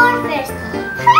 Orphans.